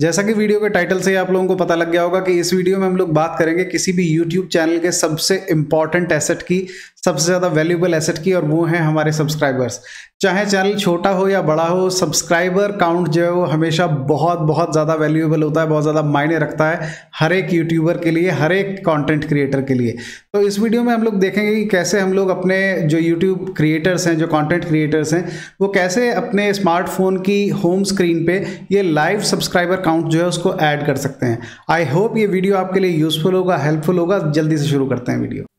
जैसा कि वीडियो के टाइटल से ही आप लोगों को पता लग गया होगा कि इस वीडियो में हम लोग बात करेंगे किसी भी यूट्यूब चैनल के सबसे इंपॉर्टेंट एसेट की सबसे ज़्यादा वैल्यूबल एसेट की और वो है हमारे सब्सक्राइबर्स चाहे चैनल छोटा हो या बड़ा हो सब्सक्राइबर काउंट जो है वो हमेशा बहुत बहुत ज़्यादा वैल्यूएबल होता है, बहुत ज़्यादा मायने रखता है हर एक यूट्यूबर के लिए, हर एक कंटेंट क्रिएटर के लिए। तो इस वीडियो में हम लोग देखेंगे कि कैसे हम लोग अपने जो यूट्यूब क्रिएटर्स हैं, जो कंटेंट क्रिएटर्स हैं, वो कैसे अपने स्मार्टफ़ोन की होम स्क्रीन पे ये लाइव सब्सक्राइबर काउंट जो है उसको ऐड कर सकते हैं। आई होप ये वीडियो आपके लिए यूज़फुल होगा हेल्पफुल होगा। जल्दी से शुरू करते हैं वीडियो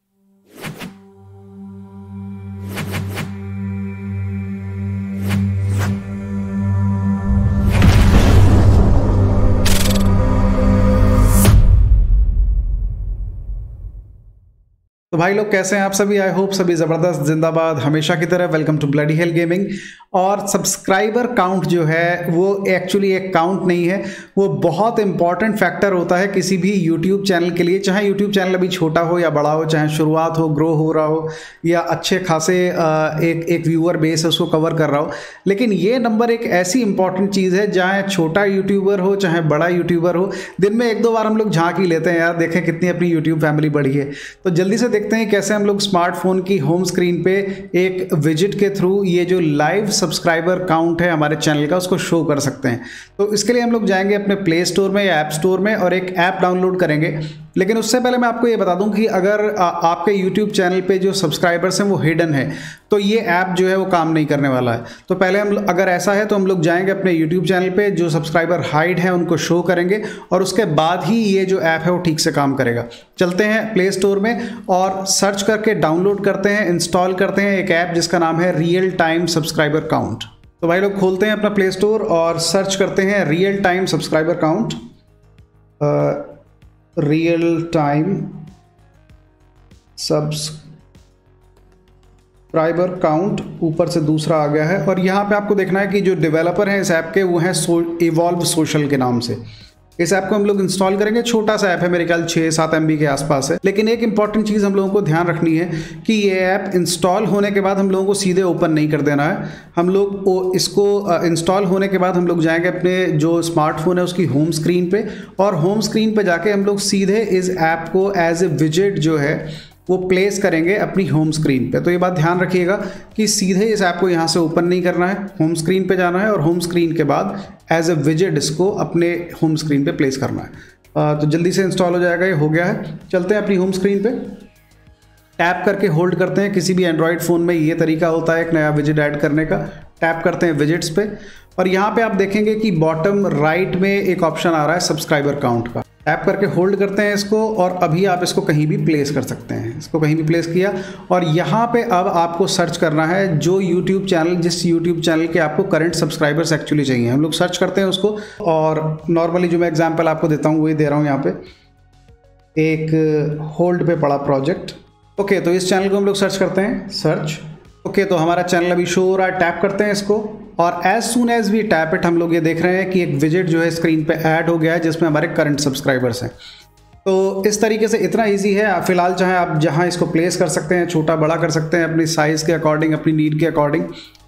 तो भाई लोग कैसे हैं आप सभी? आई होप सभी ज़बरदस्त, जिंदाबाद, हमेशा की तरह। Welcome to bloody hell gaming और सब्सक्राइबर काउंट जो है, वो एक्चुअली एक काउंट नहीं है। वो बहुत इंपॉर्टेंट फैक्टर होता है किसी भी यूट्यूब चैनल के लिए, चाहे यूट्यूब चैनल अभी छोटा हो या बड़ा हो, चाहे शुरुआत हो ग्रो हो रहा हो, या अच्छे खासे एक एक व्यूअर बेस उसको कवर कर रहा हो। लेकिन ये नंबर एक ऐसी इंपॉर्टेंट चीज़ है चाहे छोटा यूट्यूबर हो, चाहे बड़ा यूट्यूबर हो, दिन में एक दो बार हम लोग झाँक ही लेते हैं, यार देखें कितनी अपनी यूट्यूब फैमिली बढ़ी है। तो जल्दी से देखते हैं कैसे हम लोग स्मार्टफ़ोन की होम स्क्रीन पर एक विज़िट के थ्रू ये जो लाइव सब्सक्राइबर काउंट है हमारे चैनल का, उसको शो कर सकते हैं। तो इसके लिए हम लोग जाएँगे अपने प्ले स्टोर में या ऐप स्टोर में और एक ऐप डाउनलोड करेंगे। लेकिन उससे पहले मैं आपको ये बता दूँ कि अगर आपके यूट्यूब चैनल पे जो सब्सक्राइबर्स हैं वो हिडन है तो ये ऐप जो है वो काम नहीं करने वाला है। तो पहले हम अगर ऐसा है तो हम लोग जाएँगे अपने यूट्यूब चैनल पे, जो सब्सक्राइबर हाइड है उनको शो करेंगे, और उसके बाद ही ये जो ऐप है वो ठीक से काम करेगा। चलते हैं प्ले स्टोर में और सर्च करके डाउनलोड करते हैं इंस्टॉल करते हैं एक ऐप जिसका नाम है रियल टाइम सब्सक्राइबर काउंट तो भाई लोग खोलते हैं अपना प्ले स्टोर और सर्च करते हैं real time subscriber count real time subscriber count ऊपर से दूसरा आ गया है। और यहाँ पे आपको देखना है कि जो डेवलपर हैं इस ऐप के वो हैं सो, इवॉल्व सोशल के नाम से। इस ऐप को हम लोग इंस्टॉल करेंगे। छोटा सा ऐप है मेरे ख्याल छः सात एम के आसपास है। लेकिन एक इंपॉर्टेंट चीज़ हम लोगों को ध्यान रखनी है कि ये ऐप इंस्टॉल होने के बाद हम लोगों को सीधे ओपन नहीं कर देना है। हम लोग इसको इंस्टॉल होने के बाद हम लोग जाएँगे अपने जो स्मार्टफ़ोन है उसकी होम स्क्रीन पर और होम स्क्रीन पर जाके हम लोग सीधे इस ऐप को एज ए विज़िट जो है वो प्लेस करेंगे अपनी होम स्क्रीन पे। तो ये बात ध्यान रखिएगा कि सीधे इस ऐप को यहाँ से ओपन नहीं करना है होम स्क्रीन पे जाना है और होम स्क्रीन के बाद एज ए विज़िट इसको अपने होम स्क्रीन पे प्लेस करना है। तो जल्दी से इंस्टॉल हो जाएगा, ये हो गया है। चलते हैं अपनी होम स्क्रीन पे। टैप करके होल्ड करते हैं किसी भी एंड्रॉयड फ़ोन में, ये तरीका होता है एक नया विज़िट ऐड करने का। टैप करते हैं विजिट्स पे। और यहाँ पे आप देखेंगे कि बॉटम राइट में एक ऑप्शन आ रहा है सब्सक्राइबर काउंट का। टैप करके होल्ड करते हैं इसको और अभी आप इसको कहीं भी प्लेस कर सकते हैं। इसको कहीं भी प्लेस किया और यहाँ पे अब आपको सर्च करना है जो यूट्यूब चैनल जिस यूट्यूब चैनल के आपको करंट सब्सक्राइबर्स एक्चुअली चाहिए। हम लोग सर्च करते हैं उसको और नॉर्मली जो मैं एग्ज़ाम्पल आपको देता हूँ, वही दे रहा हूँ यहाँ पे। एक होल्ड पे पड़ा प्रोजेक्ट ओके तो इस चैनल को हम लोग सर्च करते हैं। सर्च ओके तो हमारा चैनल अभी शो हो रहा है। टैप करते हैं इसको। और as soon as we tap it हम लोग ये देख रहे हैं कि एक विज़िट जो है स्क्रीन पे ऐड हो गया है, जिसमें हमारे करंट सब्सक्राइबर्स हैं। तो इस तरीके से इतना इजी है। आप फ़िलहाल चाहे आप जहाँ इसको प्लेस कर सकते हैं, छोटा, बड़ा कर सकते हैं, अपनी साइज़ के अकॉर्डिंग अपनी नीड के अकॉर्डिंग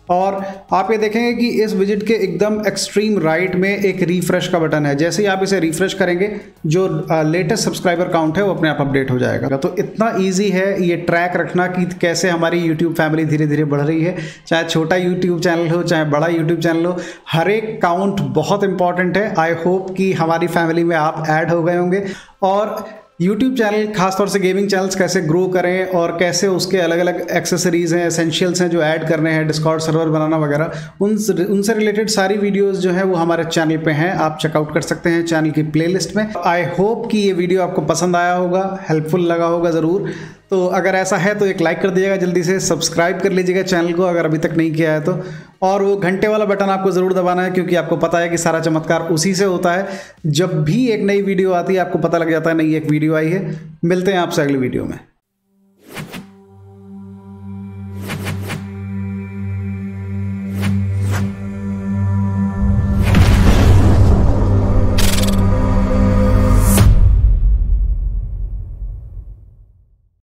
और आप ये देखेंगे कि इस विज़िट के एकदम एक्सट्रीम राइट में एक रिफ्रेश का बटन है। जैसे ही आप इसे रिफ्रेश करेंगे, जो लेटेस्ट सब्सक्राइबर काउंट है, वो अपने आप अपडेट हो जाएगा। तो इतना इजी है ये ट्रैक रखना कि कैसे हमारी यूट्यूब फैमिली धीरे धीरे बढ़ रही है। चाहे छोटा यूट्यूब चैनल हो, चाहे बड़ा यूट्यूब चैनल हो, हर एक काउंट बहुत इंपॉर्टेंट है। आई होप कि हमारी फैमिली में आप ऐड हो गए होंगे। और यूट्यूब चैनल खासतौर से गेमिंग चैनल्स कैसे ग्रो करें और कैसे उसके अलग अलग एक्सेसरीज हैं एसेंशियल्स हैं जो ऐड करने हैं डिस्कॉर्ड सर्वर बनाना वगैरह, उन उनसे रिलेटेड सारी वीडियोस जो है वो हमारे चैनल पे हैं। आप चेकआउट कर सकते हैं चैनल की प्लेलिस्ट में। आई होप कि ये वीडियो आपको पसंद आया होगा हेल्पफुल लगा होगा ज़रूर। तो अगर ऐसा है तो एक लाइक कर दीजिएगा जल्दी से सब्सक्राइब कर लीजिएगा चैनल को। अगर अभी तक नहीं किया है तो और वो घंटे वाला बटन आपको ज़रूर दबाना है, क्योंकि आपको पता है कि सारा चमत्कार उसी से होता है। जब भी एक नई वीडियो आती है, आपको पता लग जाता है, नई एक वीडियो आई है। मिलते हैं आपसे अगली वीडियो में।